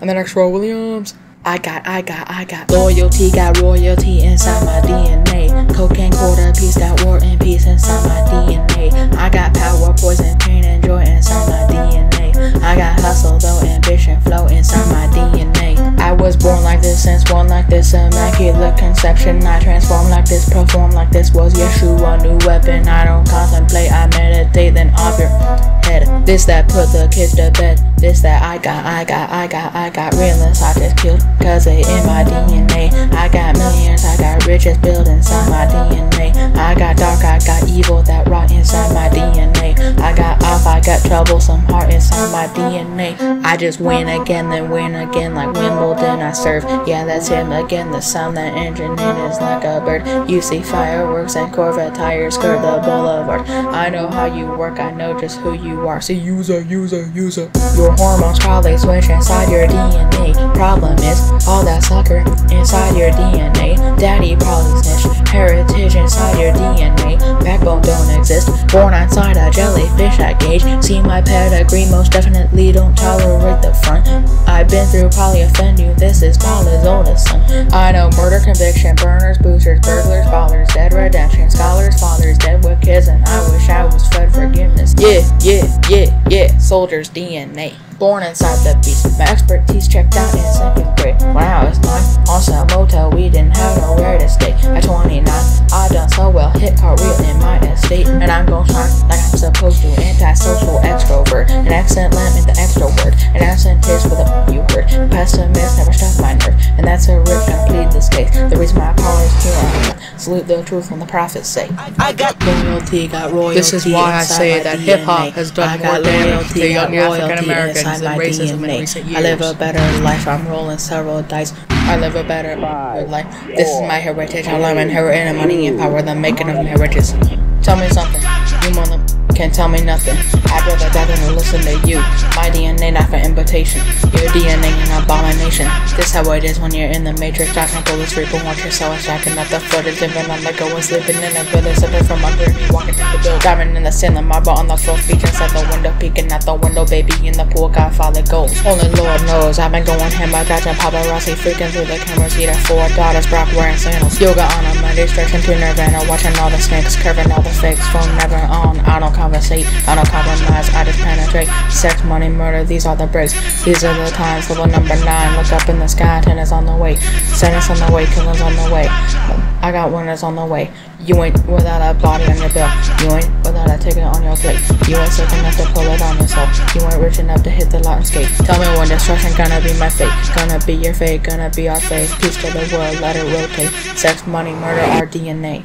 I'm the next Roy Williams. I got, I got, I got loyalty, got royalty inside my DNA. Cocaine quarter piece, got war and peace inside my DNA. I got power, poison, pain, and joy inside my DNA. I got hustle, though, ambition, flow inside my DNA. I was born like this, since born like this, immaculate conception. I transform like this, perform like this. Was Yeshua, new weapon. I don't This that put the kids to bed. This that I got, I got, I got, I got realness. I just killed cause it in my DNA. I got millions, I got riches built inside my DNA. I got dark, I got evil that rot inside my DNA. I got off, I got troublesome heart inside my DNA. I just win again, then win again like Wimbledon. I serve, yeah, that's him again. The sound that engine in is like a bird. You see fireworks and Corvette tires skirt the boulevard. I know how you work, I know just who you are. See, user, user, user. Your hormones probably switch inside your DNA. Problem is, all that sucker inside your DNA. Daddy probably snitched. Heritage inside your DNA. Backbone don't exist. Born inside a jellyfish at gauge. See my pedigree, most definitely don't tolerate the front. I've been through probably offend you. This is Paula's oldest son. I know murder, conviction, burners, boosters, burglars, ballers, dead redemption, scholars, fathers, dead with kids, and I wish I was fed forgiveness. Yeah, yeah, yeah, yeah. Soldiers DNA. Born inside the beast. My expertise checked out in second grade. When I was nine, on some motel, we didn't have nowhere accent lamp in the extra word. An accent is for the you heard. Pessimist never struck my nerve. And that's a rip, I plead this case. The reason my power is here. Salute the truth when the prophets say. I got Loyalty got royalty. This is why I inside say my that DNA. hip hop has I done got more damage loyalty, to got young African Americans inside than my racism in DNA. recent I live a better life. I'm rolling several dice. I live a better life. This is my heritage. I'm inheriting a money and power. The making of marriages. Tell me something. You mother can't tell me nothing. I'd rather die than listen to you. My DNA not for invitation. Your DNA an abomination. This how it is when you're in the matrix. I can the street and watch yourself stacking up the footage. Living on the go and sleeping in a village. Slipping from under me, walking through the building. Diving in the ceiling, marble on the floor, feet inside the window, peeking out the window, baby in the pool, Godfather goals. Only Lord knows I've been going hammer, dodging paparazzi, freaking through the cameras. Eating four daughters, Brock wearing sandals. Yoga on a Monday, stretching to Nirvana, watching all the snakes, curving all the fakes. Phone never on, I don't I don't compromise, I just penetrate. Sex, money, murder, these are the breaks. These are the times, level number nine. Look up in the sky, tennis on the way. Sentence on the way, killings on the way. I got winners on the way. You ain't without a body on your bill. You ain't without a ticket on your plate. You ain't sick enough to pull it on yourself. You ain't rich enough to hit the lot and skate. Tell me when destruction gonna be my fate. Gonna be your fate, gonna be our fate. Peace to the world, let it rotate. Sex, money, murder, our DNA.